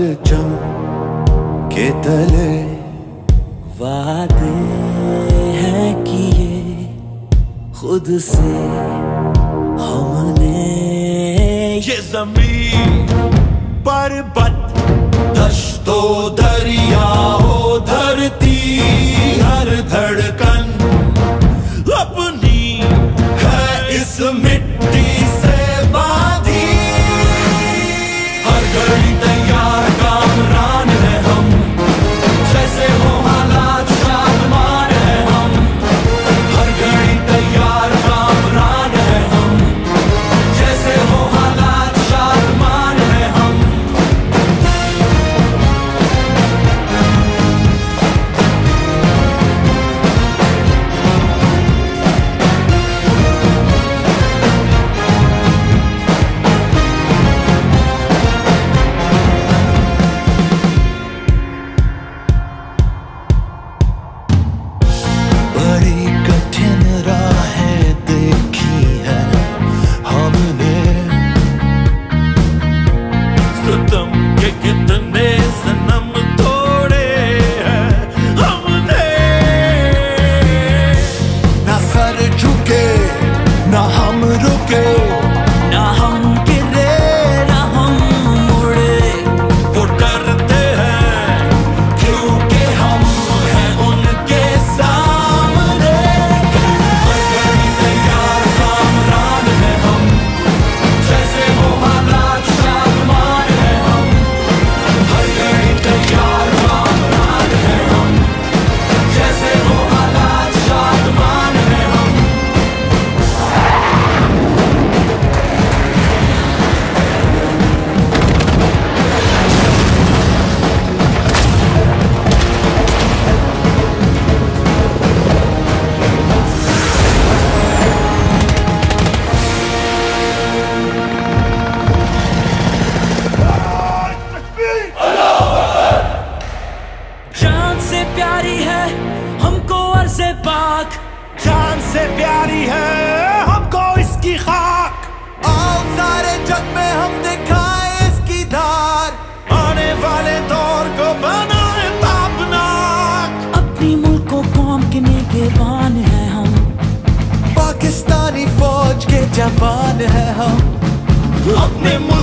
परचम के तले वादे हैं किए खुद से हमने ये ज़मीन पर्वत दश्तो दरिया हो प्यारी है हमको अर्ज़े पाक। जान से प्यारी है हमको इसकी खाक। आओ सारे जग में हम दिखाए इसकी धार। आने वाले दौर को बनाए तापनाक। अपनी मुल्क को कौम के निगहबान है हम। पाकिस्तानी फौज के जवान है हम। अपने मुल्क